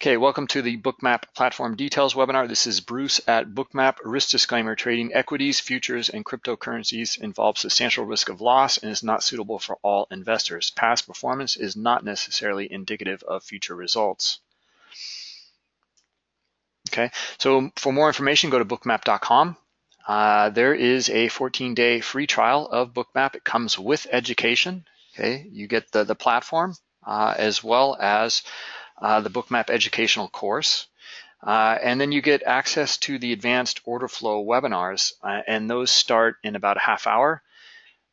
Okay, welcome to the Bookmap Platform Details webinar. This is Bruce at Bookmap. Risk disclaimer, trading equities, futures, and cryptocurrencies involves substantial risk of loss and is not suitable for all investors. Past performance is not necessarily indicative of future results. Okay, so for more information, go to bookmap.com. Uh, there is a 14-day free trial of Bookmap. It comes with education. Okay, you get the, the platform uh, as well as uh, the Bookmap educational course. Uh, and then you get access to the advanced order flow webinars, uh, and those start in about a half hour.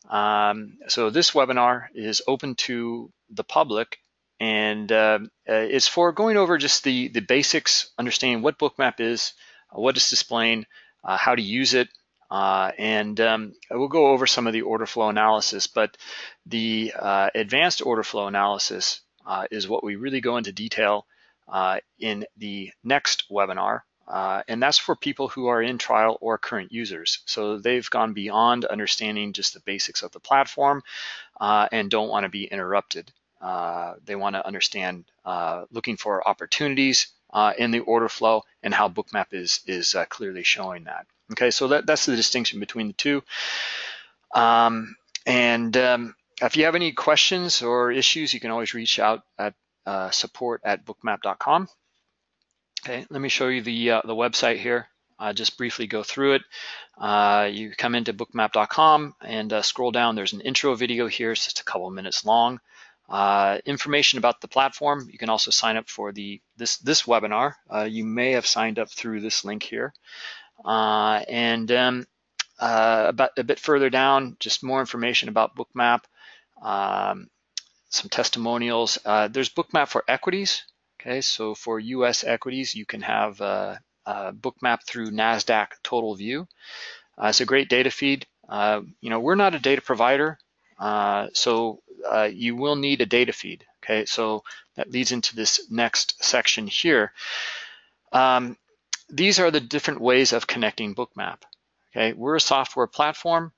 Um, so this webinar is open to the public and uh, it's for going over just the, the basics, understanding what Bookmap is, uh, what it's displaying, uh, how to use it, and um, we'll go over some of the order flow analysis, but the advanced order flow analysis uh, is what we really go into detail uh, in the next webinar. Uh, and that's for people who are in trial or current users. So they've gone beyond understanding just the basics of the platform uh, and don't want to be interrupted. Uh, they want to understand uh, looking for opportunities in the order flow and how Bookmap is, is clearly showing that. Okay, so that, that's the distinction between the two. Um, and um, if you have any questions or issues, you can always reach out at uh, support at bookmap.com. Okay, let me show you the, uh, the website here. Uh, just briefly go through it. Uh, you come into bookmap.com and uh, scroll down. There's an intro video here. It's just a couple minutes long. Uh, information about the platform. You can also sign up for the this this webinar. you may have signed up through this link here. and um, about a bit further down, just more information about Bookmap um, some testimonials. Uh, there's Bookmap for equities. Okay, so for U.S. equities, you can have uh, uh, Bookmap through NASDAQ Total View. Uh, it's a great data feed. You know, we're not a data provider, so you will need a data feed. Okay, so that leads into this next section here. Um, these are the different ways of connecting Bookmap. Okay, we're a software platform.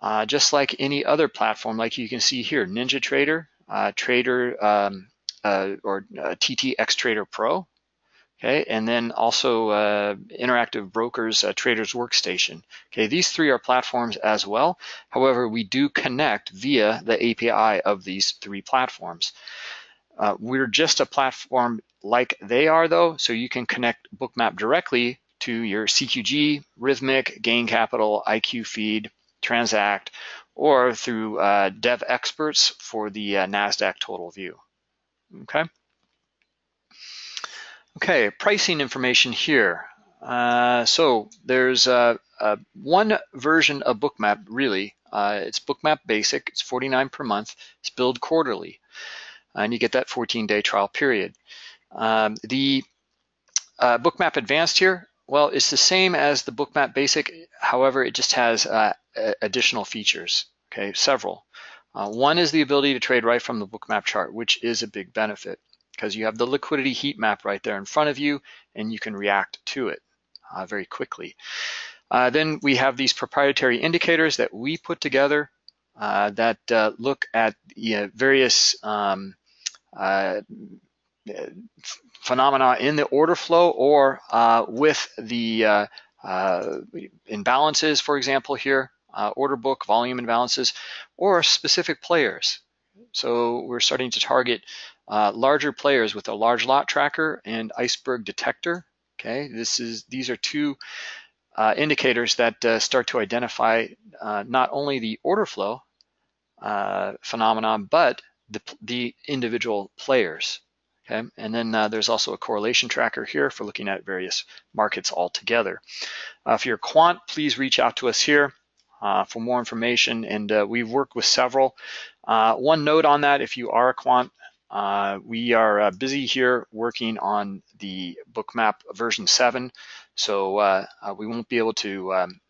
Uh, just like any other platform, like you can see here, NinjaTrader, uh, Trader, um, uh, or uh, TT Trader Pro, okay, and then also uh, Interactive Brokers uh, Traders Workstation. Okay, these three are platforms as well. However, we do connect via the API of these three platforms. We're just a platform like they are though, so you can connect Bookmap directly to your CQG, Rithmic, Gain Capital, IQ Feed, Transact, or through uh, Devexperts for the uh, NASDAQ total view. Okay. Okay, pricing information here. Uh, so there's uh, uh, one version of Bookmap, really. Uh, it's Bookmap Basic. It's 49 per month. It's billed quarterly, and you get that 14-day trial period. Um, the Bookmap Advanced here, well, it's the same as the Bookmap Basic. However, it just has additional features, okay, several. Uh, one is the ability to trade right from the bookmap chart, which is a big benefit because you have the liquidity heat map right there in front of you and you can react to it uh, very quickly. Uh, then we have these proprietary indicators that we put together uh, that uh, look at various um, uh, phenomena in the order flow or with the imbalances, for example, here uh, order book, volume imbalances, or specific players. So we're starting to target uh, larger players with a large lot tracker and iceberg detector. Okay, this is these are two uh, indicators that uh, start to identify uh, not only the order flow uh, phenomenon, but the, the individual players. Okay, and then uh, there's also a correlation tracker here for looking at various markets altogether. Uh, if you're a quant, please reach out to us here uh, for more information. And uh, we've worked with several. Uh, one note on that, if you are a quant, uh, we are uh, busy here working on the bookmap version 7. So we won't be able to um,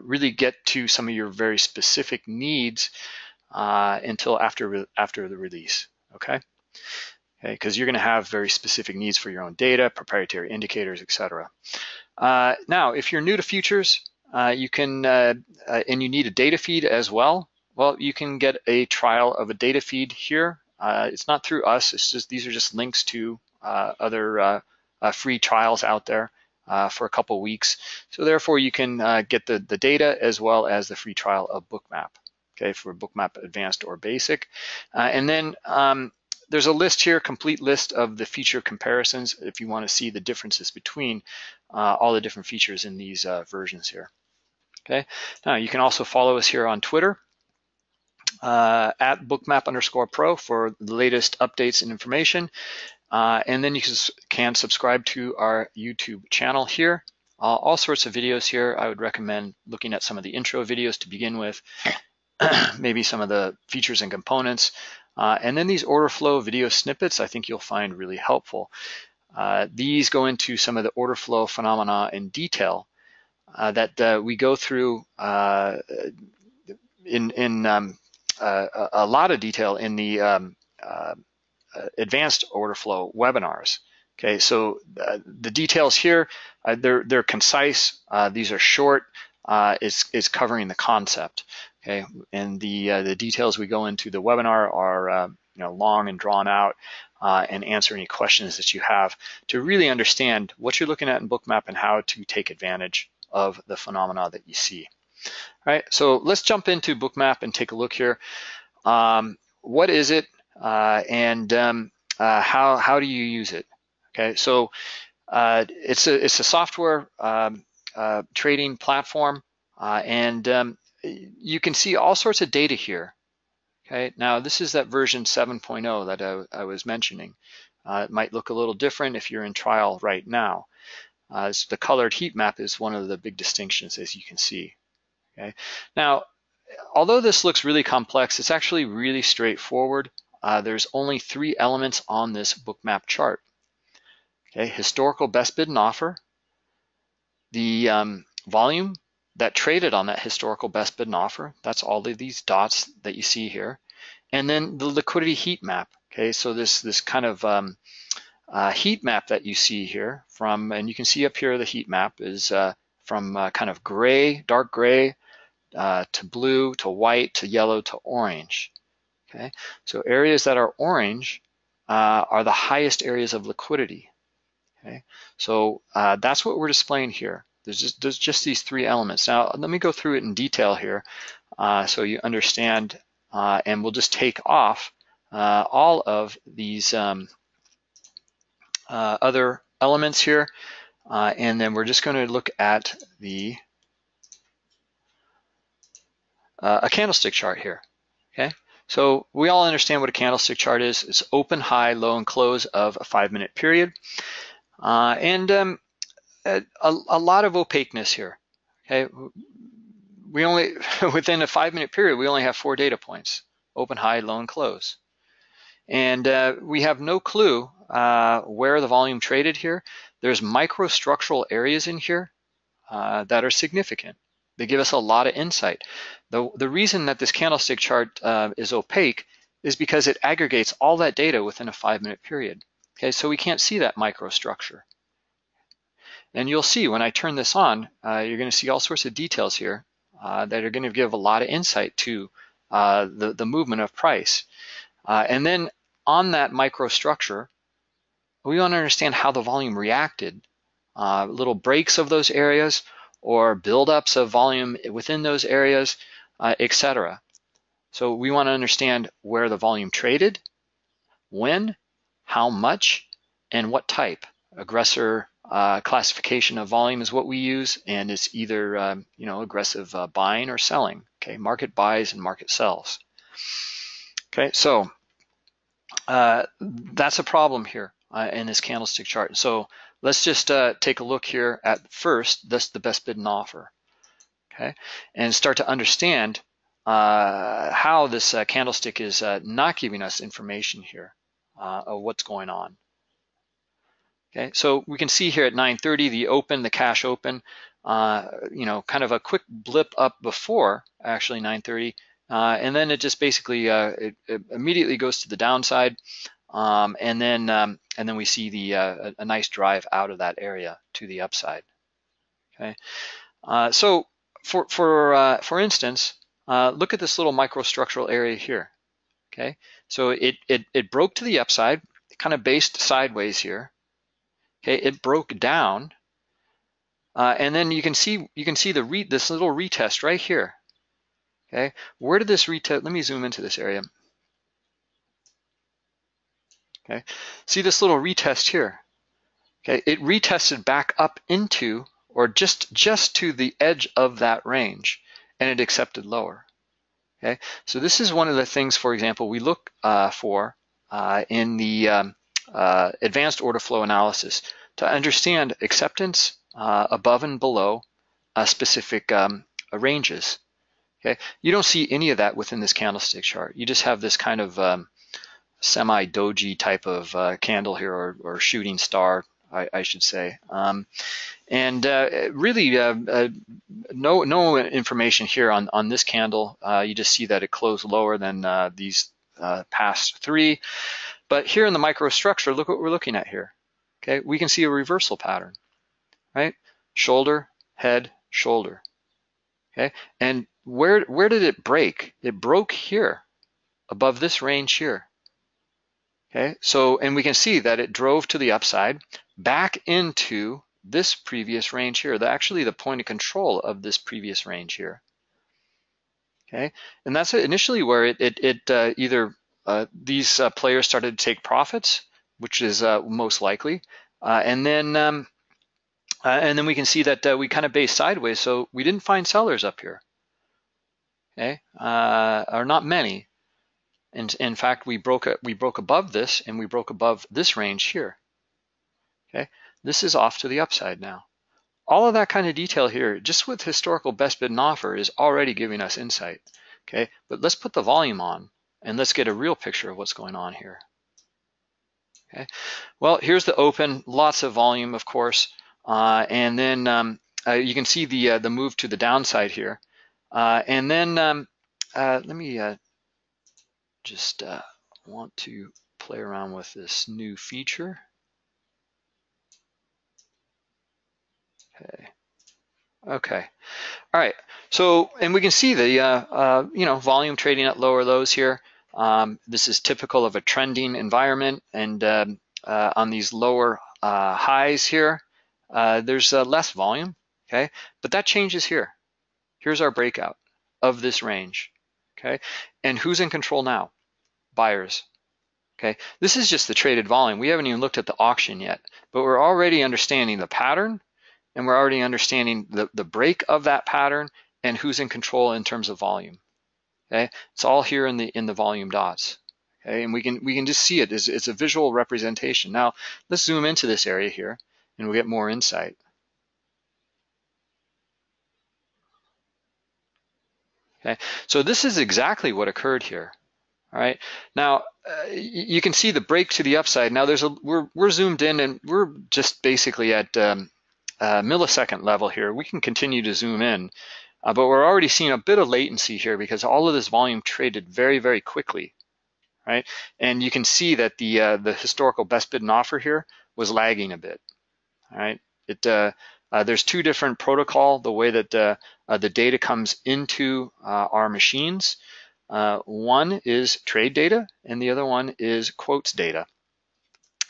really get to some of your very specific needs until after, after the release, okay? okay, because you're going to have very specific needs for your own data, proprietary indicators, etc. Uh, now, if you're new to futures, uh, you can, uh, uh, and you need a data feed as well. Well, you can get a trial of a data feed here. Uh, it's not through us. It's just these are just links to other free trials out there for a couple weeks. So therefore, you can get the, the data as well as the free trial of Bookmap okay, for Bookmap Advanced or Basic. Uh, and then um, there's a list here, complete list of the feature comparisons if you want to see the differences between uh, all the different features in these uh, versions here. Okay, now you can also follow us here on Twitter uh, at bookmap underscore pro for the latest updates and information. Uh, and then you can subscribe to our YouTube channel here. Uh, all sorts of videos here. I would recommend looking at some of the intro videos to begin with, maybe some of the features and components. Uh, and then these order flow video snippets, I think you'll find really helpful. Uh, these go into some of the order flow phenomena in detail uh, that uh, we go through uh, in, in um, a lot of detail in the um, advanced order flow webinars. Okay, so the details here, they're, they're concise, these are short, it's, is covering the concept. Okay, and the the details we go into the webinar are you know long and drawn out, uh, and answer any questions that you have to really understand what you're looking at in Bookmap and how to take advantage of the phenomena that you see. All right, so let's jump into Bookmap and take a look here. Um, what is it, uh, and um, uh, how how do you use it? Okay, so uh, it's a it's a software um, trading platform, and um, you can see all sorts of data here. Okay, now this is that version 7.0 that I, I, was mentioning. Uh, it might look a little different if you're in trial right now. Uh, so the colored heat map is one of the big distinctions as you can see. Okay, now although this looks really complex, it's actually really straightforward. Uh, there's only three elements on this bookmap chart. Okay, historical best bid and offer, the um, volume that traded on that historical best bid and offer. That's all of these dots that you see here. And then the liquidity heat map. Okay, so this, this kind of um, uh, heat map that you see here from, and you can see up here the heat map is uh, from uh, kind of gray, dark gray, uh, to blue, to white, to yellow, to orange. Okay, so areas that are orange uh, are the highest areas of liquidity. Okay, so uh, that's what we're displaying here. There's just, there's just these three elements. Now, let me go through it in detail here uh, so you understand, uh, and we'll just take off uh, all of these um, uh, other elements here, uh, and then we're just going to look at the uh, a candlestick chart here, okay? So we all understand what a candlestick chart is. It's open, high, low, and close of a five-minute period. and um, a, a, lot of opaqueness here. Okay, we only within a five minute period we only have four data points: open, high, low, and close, and uh, we have no clue uh, where the volume traded here. There's microstructural areas in here uh, that are significant. They give us a lot of insight. The, the reason that this candlestick chart uh, is opaque is because it aggregates all that data within a five minute period. Okay, so we can't see that microstructure. And you'll see when I turn this on, uh, you're going to see all sorts of details here uh, that are going to give a lot of insight to uh, the, the movement of price. Uh, and then on that microstructure, we want to understand how the volume reacted, uh, little breaks of those areas or buildups of volume within those areas, uh, etc. So we want to understand where the volume traded, when, how much, and what type, aggressor, uh, classification of volume is what we use, and it's either um, you know aggressive uh, buying or selling. Okay, market buys and market sells. Okay, so uh, that's a problem here uh, in this candlestick chart. So let's just uh, take a look here at first. That's the best bid and offer. Okay, and start to understand uh, how this candlestick is not giving us information here of what's going on. Okay, so we can see here at 9:30 the open, the cash open, uh, you know, kind of a quick blip up before actually 9:30, uh, and then it just basically uh, it, it, immediately goes to the downside, um, and then um, and then we see the uh, a, a, nice drive out of that area to the upside. Okay, uh, so for for uh, for instance, look at this little microstructural area here. Okay, so it it it broke to the upside kind of based sideways here. Okay, it broke down, uh, and then you can see you can see the re, this little retest right here. Okay, where did this retest? Let me zoom into this area. Okay, see this little retest here. Okay, it retested back up into or just just to the edge of that range, and it accepted lower. Okay, so this is one of the things, for example, we look uh, for uh, in the um, uh, advanced order flow analysis to understand acceptance uh, above and below uh, specific um, ranges. Okay, you don't see any of that within this candlestick chart. You just have this kind of um, semi-doji type of uh, candle here, or, or shooting star, I, I should say. Um, and uh, really, uh, uh, no no information here on on this candle. Uh, you just see that it closed lower than these past three. But here in the microstructure, look what we're looking at here. Okay, we can see a reversal pattern, right? Shoulder, head, shoulder. Okay, and where where did it break? It broke here, above this range here. Okay, so and we can see that it drove to the upside, back into this previous range here, the, actually the point of control of this previous range here. Okay, and that's initially where it, it, it uh, either these uh, players started to take profits, which is uh, most likely, uh, and then um, uh, and then we can see that we kind of base sideways, so we didn't find sellers up here. Okay, or not many. And in fact, we broke we broke above this, and we broke above this range here. Okay, this is off to the upside now. All of that kind of detail here, just with historical best bid and offer, is already giving us insight. Okay, but let's put the volume on and let's get a real picture of what's going on here. Okay, well, here's the open, lots of volume, of course, uh, and then um, uh, you can see the uh, the move to the downside here, uh, and then um, uh, let me uh, just want to play around with this new feature. Okay. Okay. All right. So, and we can see the, uh, uh, you know, volume trading at lower lows here. Um, this is typical of a trending environment. And um, uh, on these lower uh, highs here, uh, there's uh, less volume. Okay. But that changes here. Here's our breakout of this range. Okay. And who's in control now? Buyers. Okay. This is just the traded volume. We haven't even looked at the auction yet, but we're already understanding the pattern and we're already understanding the, the break of that pattern and who's in control in terms of volume. Okay, it's all here in the in the volume dots. Okay, and we can we can just see it. It's, it's a visual representation. Now let's zoom into this area here, and we'll get more insight. Okay, so this is exactly what occurred here. All right, now uh, you can see the break to the upside. Now there's a we're we're zoomed in and we're just basically at um, uh, millisecond level here, we can continue to zoom in, uh, but we're already seeing a bit of latency here because all of this volume traded very, very quickly, right? And you can see that the uh, the historical best bid and offer here was lagging a bit, right? It uh, uh, there's two different protocol, the way that uh, the data comes into our machines. one is trade data, and the other one is quotes data.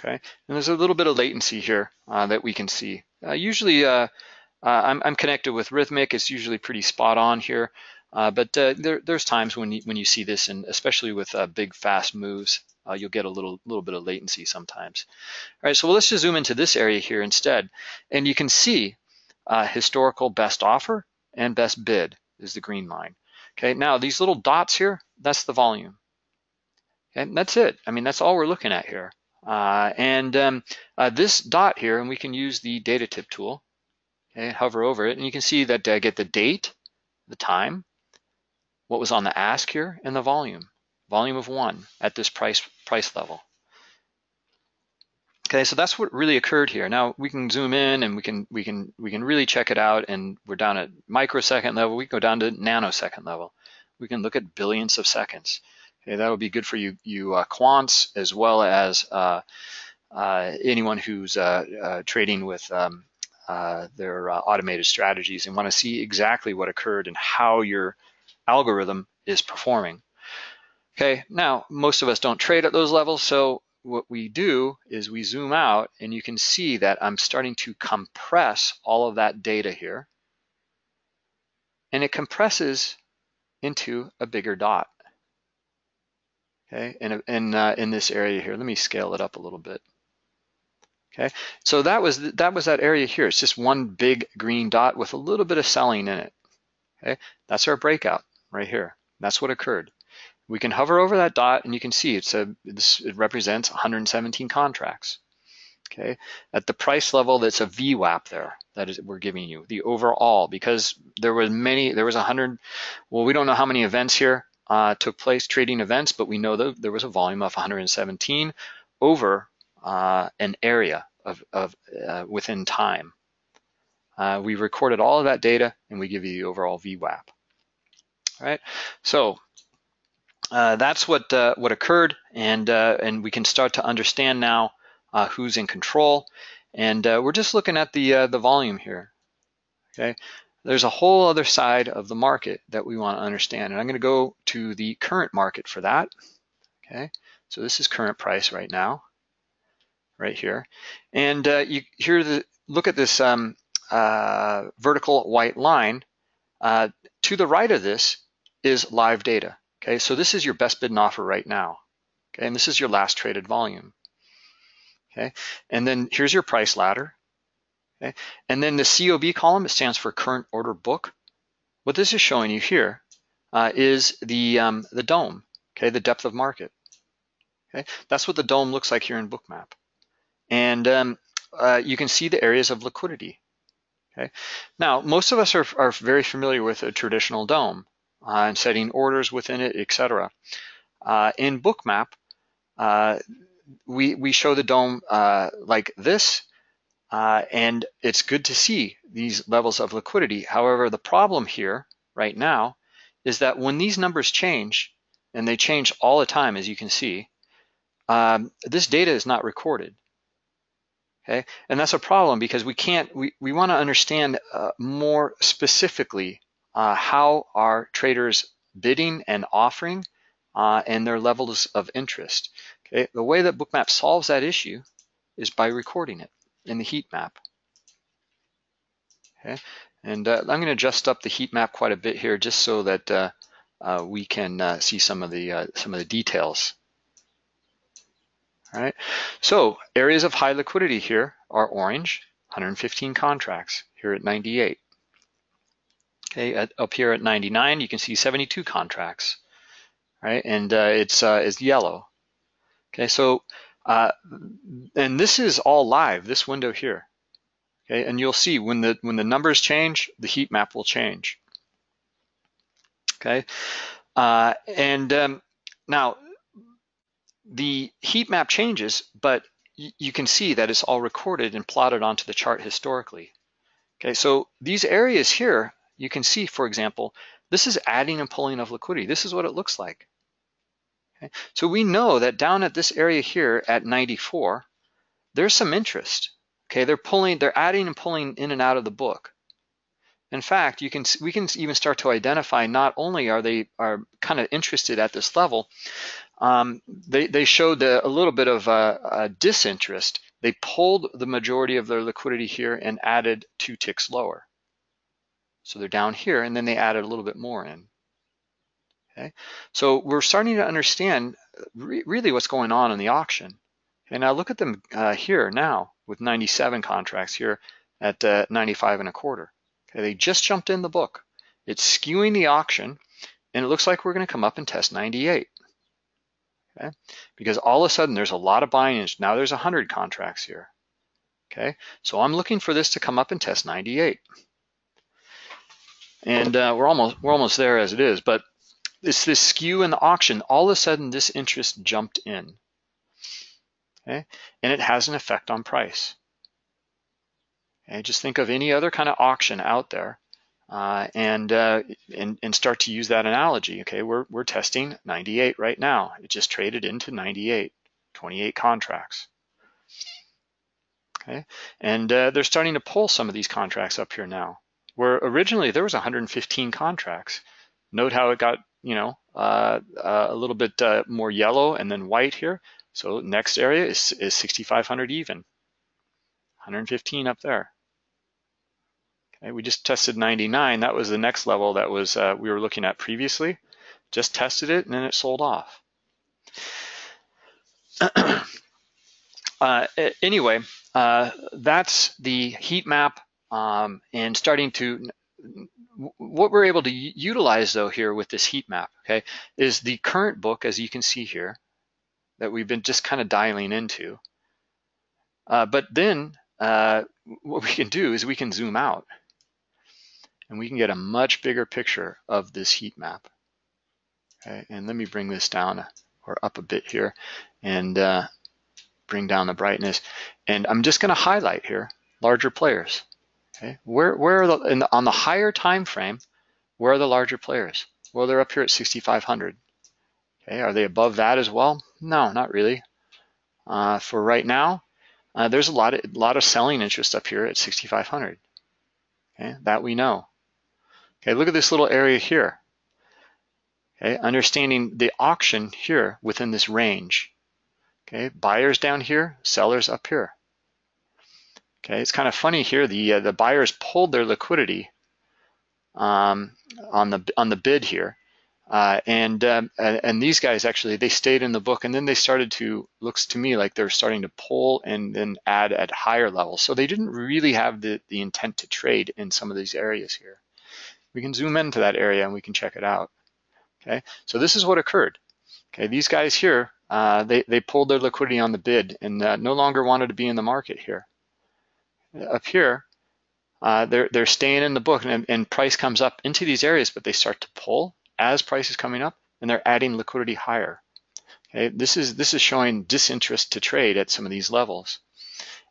Okay, and there's a little bit of latency here that we can see. Uh, usually, uh, uh, I'm, I'm, connected with Rithmic. It's usually pretty spot on here, but there, there's times when you, when you see this, and especially with big, fast moves, you'll get a little, little bit of latency sometimes. All right, so let's just zoom into this area here instead, and you can see historical best offer and best bid is the green line. Okay, now these little dots here, that's the volume. Okay, that's it. I mean, that's all we're looking at here. Uh, and um, uh, this dot here, and we can use the data tip tool, okay, hover over it, and you can see that I get the date, the time, what was on the ask here, and the volume, volume of one at this price price level. Okay, so that's what really occurred here. Now we can zoom in and we can we can we can really check it out, and we're down at microsecond level. We can go down to nanosecond level. We can look at billions of seconds. Okay, that would be good for you, you uh, quants as well as uh, uh, anyone who's uh, uh, trading with um, uh, their automated strategies and want to see exactly what occurred and how your algorithm is performing. Okay, now most of us don't trade at those levels, so what we do is we zoom out and you can see that I'm starting to compress all of that data here. And it compresses into a bigger dot. Okay, in, in, uh, in this area here, let me scale it up a little bit. Okay, so that was that was that area here. It's just one big green dot with a little bit of selling in it. Okay, that's our breakout right here. That's what occurred. We can hover over that dot and you can see it's a, it represents 117 contracts. Okay, at the price level, that's a VWAP there that is we're giving you the overall because there was many, there was a hundred. Well, we don't know how many events here uh, took place, trading events, but we know that there was a volume of 117 over uh, an area of, of uh, within time. Uh, we recorded all of that data and we give you the overall VWAP. All right, so uh, that's what uh, what occurred, and and we can start to understand now who's in control. And we're just looking at the the volume here. Okay, there's a whole other side of the market that we want to understand, and I'm going to go to the current market for that. Okay, so this is current price right now, right here, and uh, you here the look at this um, uh, vertical white line. Uh, to the right of this is live data. Okay, so this is your best bid and offer right now. Okay, and this is your last traded volume. Okay, and then here's your price ladder. Okay, and then the COB column, it stands for current order book. What this is showing you here uh, is the, um, the DOM, okay, the depth of market. Okay, that's what the DOM looks like here in Bookmap. And um, uh, you can see the areas of liquidity. Okay, now most of us are, are very familiar with a traditional DOM uh, and setting orders within it, etc. Uh, in Bookmap, uh, we, we show the DOM uh, like this, uh, and it's good to see these levels of liquidity. However, the problem here right now is that when these numbers change, and they change all the time, as you can see, um, this data is not recorded. Okay, and that's a problem because we can't. We, we want to understand uh, more specifically uh, how are traders bidding and offering uh, and their levels of interest. Okay, the way that Bookmap solves that issue is by recording it in the heat map. Okay, and uh, I'm going to adjust up the heat map quite a bit here just so that uh, uh, we can uh, see some of the some of the details. All right, so areas of high liquidity here are orange, 115 contracts here at 98. Okay, at, up here at 99, you can see 72 contracts, right? And uh, it's uh, is yellow. Okay, so uh, and this is all live. This window here. Okay, and you'll see when the when the numbers change, the heat map will change. Okay, uh, and um, now the heat map changes, but you can see that it's all recorded and plotted onto the chart historically. Okay, so these areas here you can see, for example, this is adding and pulling of liquidity. This is what it looks like. Okay? So we know that down at this area here at 94, there's some interest. Okay, they're pulling, they're adding and pulling in and out of the book. In fact, you can we can even start to identify not only are they are kind of interested at this level, um, they they showed a, a little bit of a, a disinterest. They pulled the majority of their liquidity here and added two ticks lower. So they're down here, and then they added a little bit more in. Okay, so we're starting to understand re really what's going on in the auction. And I look at them uh, here now with 97 contracts here at uh, 95 and a quarter. Okay, they just jumped in the book. It's skewing the auction, and it looks like we're going to come up and test 98. Okay, because all of a sudden there's a lot of buying. Now there's 100 contracts here. Okay, so I'm looking for this to come up and test 98 and uh, we're almost we're almost there as it is. But it's this skew in the auction. All of a sudden, this interest jumped in, okay, and it has an effect on price. Okay, just think of any other kind of auction out there, uh, and, uh, and and start to use that analogy. Okay, we're we're testing 98 right now. It just traded into 98, 28 contracts. Okay, and uh, they're starting to pull some of these contracts up here now where originally there was 115 contracts. Note how it got, you know, uh, uh, a little bit uh, more yellow and then white here. So next area is, is 6,500 even, 115 up there. Okay, we just tested 99. That was the next level that was uh, we were looking at previously. Just tested it and then it sold off. uh, anyway, uh, that's the heat map um, and starting to what we're able to utilize though here with this heat map, okay, is the current book, as you can see here, that we've been just kind of dialing into. Uh, but then uh, what we can do is we can zoom out and we can get a much bigger picture of this heat map. Okay, and let me bring this down or up a bit here and uh, bring down the brightness. And I'm just going to highlight here larger players. Okay, where where are the, the, on the higher time frame? Where are the larger players? Well, they're up here at 6,500. Okay, are they above that as well? No, not really. Uh, for right now, uh, there's a lot of lot of selling interest up here at 6,500. Okay, that we know. Okay, look at this little area here. Okay, understanding the auction here within this range. Okay, buyers down here, sellers up here. Okay, it's kind of funny here. The uh, the buyers pulled their liquidity um, on the on the bid here, uh, and um, and these guys actually they stayed in the book, and then they started to looks to me like they're starting to pull and then add at higher levels. So they didn't really have the the intent to trade in some of these areas here. We can zoom into that area and we can check it out. Okay, so this is what occurred. Okay, these guys here, uh, they, they pulled their liquidity on the bid and uh, no longer wanted to be in the market here. Up here, uh, they're, they're staying in the book and, and price comes up into these areas, but they start to pull as price is coming up and they're adding liquidity higher. Okay, this is this is showing disinterest to trade at some of these levels.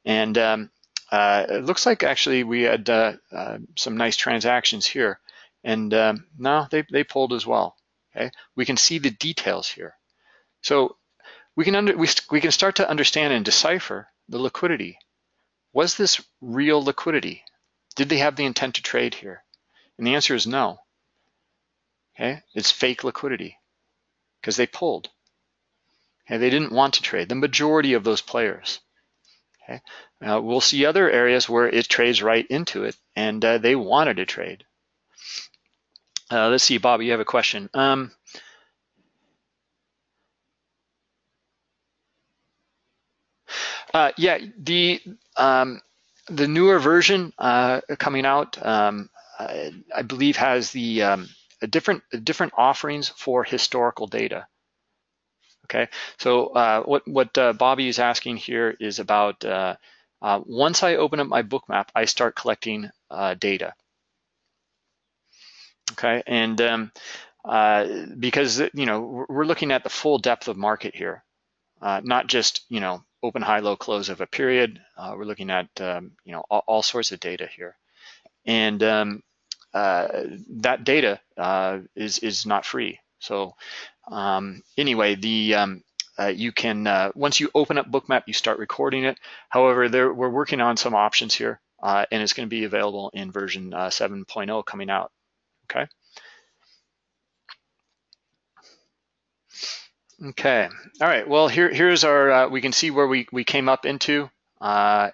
And um, uh, it looks like actually we had uh, uh, some nice transactions here. And um, no, they, they pulled as well. Okay, we can see the details here. So we can under, we, we can start to understand and decipher the liquidity. Was this real liquidity? Did they have the intent to trade here? And the answer is no. Okay, it's fake liquidity because they pulled. Okay, they didn't want to trade. The majority of those players. Okay, uh, we'll see other areas where it trades right into it, and uh, they wanted to trade. Uh, let's see, Bobby, you have a question. Um, uh, yeah, the um, the newer version uh, coming out, um, I, I, believe, has the um, different different offerings for historical data. Okay, so uh, what what uh, Bobby is asking here is about uh, once I open up my Bookmap, I start collecting data okay? And um, uh, because you know we're looking at the full depth of market here, uh, not just you know open, high, low, close of a period. Uh, we're looking at um, you know all, all, sorts of data here, and um, uh, that data uh, is is not free. So um, anyway, the um, uh, you can uh, once you open up Bookmap, you start recording it. However, there, we're working on some options here, uh, and it's going to be available in version 7.0 coming out okay? Okay, all right, well, here, here's our, uh, we can see where we, we came up into. Uh,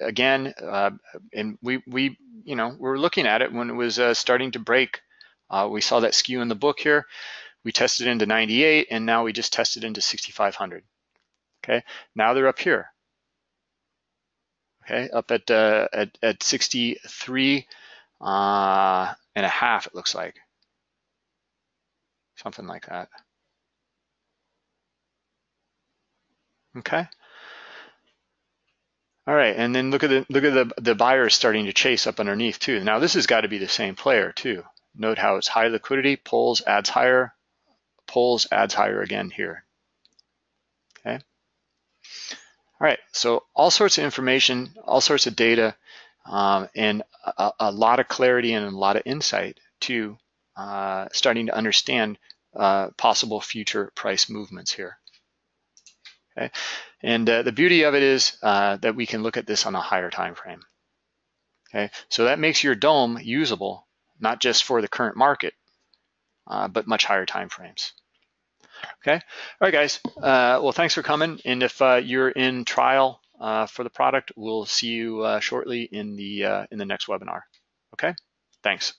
again, uh, and we, we, you know, we're looking at it when it was uh, starting to break. Uh, we saw that skew in the book here. We tested into 98, and now we just tested into 6,500. Okay, now they're up here. Okay, up at, uh, at, at 63 uh, and a half, it looks like. Something like that. Okay. All right, and then look at the look at the the buyers starting to chase up underneath too. Now this has got to be the same player too. Note how it's high liquidity, pulls, adds higher, pulls, adds higher again here. Okay. All right, so all sorts of information, all sorts of data um, and a, a, lot of clarity and a lot of insight to uh, starting to understand uh, possible future price movements here. Okay, and uh, the beauty of it is uh, that we can look at this on a higher time frame. Okay, so that makes your DOM usable not just for the current market, uh, but much higher time frames. Okay. All right, guys. Uh, well, thanks for coming. And if uh, you're in trial uh, for the product, we'll see you shortly in the in the next webinar. Okay. Thanks.